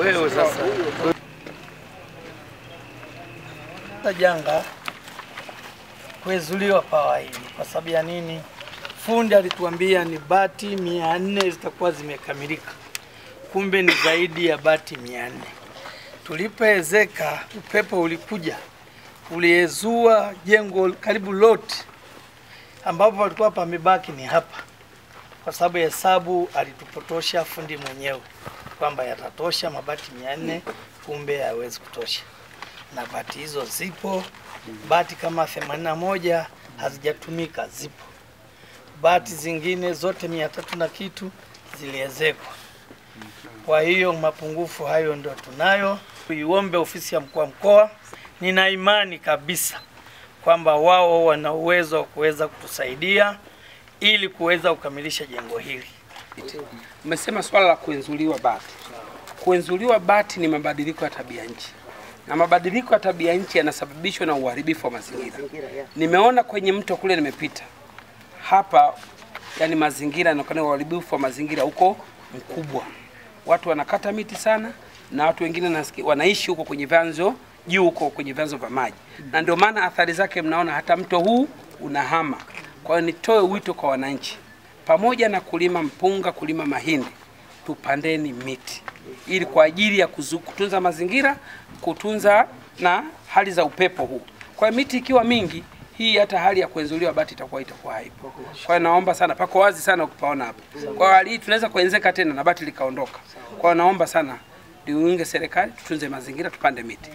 Wewe sasa. Sasa janga kuezuliwa pawa hili kwa sababu ya nini? Fundi alituambia ni bati mia nne zitakuwa zimekamilika, kumbe ni zaidi ya bati mia nne. Tulipoezeka upepo ulikuja. Uliezua jengo karibu lote, ambapo palikuwa pamebaki ni hapa, kwa sababu hesabu alitupotosha fundi mwenyewe kwamba yatatosha mabati mia nne, kumbe hayawezi kutosha na bati hizo zipo. Bati kama 81 hazijatumika zipo, bati zingine zote mia tatu na kitu ziliezekwa. Kwa hiyo mapungufu hayo ndio tunayo. Tuiombe ofisi ya mkuu wa mkoa, nina imani kabisa kwamba wao wana uwezo wa kuweza kutusaidia ili kuweza kukamilisha jengo hili. Umesema swala la kuenzuliwa bati. Kuenzuliwa bati ni mabadiliko ya tabia nchi, na mabadiliko ya tabia nchi yanasababishwa na uharibifu wa mazingira. Nimeona kwenye mto kule nimepita hapa, yani mazingira yanaonekana, uharibifu wa mazingira huko mkubwa. Watu wanakata miti sana, na watu wengine wanaishi huko kwenye vyanzo juu huko kwenye vyanzo vya maji, na ndio maana athari zake mnaona hata mto huu unahama. Kwa hiyo nitoe wito kwa wananchi, pamoja na kulima mpunga, kulima mahindi, tupandeni miti ili kwa ajili ya kuzu, kutunza mazingira, kutunza na hali za upepo huu. Kwa hiyo miti ikiwa mingi, hii hata hali ya kuenzuliwa bati itakuwa itakuwa haipo. Kwa hiyo naomba sana, pako wazi sana ukipaona hapo. Kwa hali hii tunaweza kuenzeka tena na bati likaondoka. Kwa hiyo naomba sana liunge serikali, tutunze mazingira, tupande miti.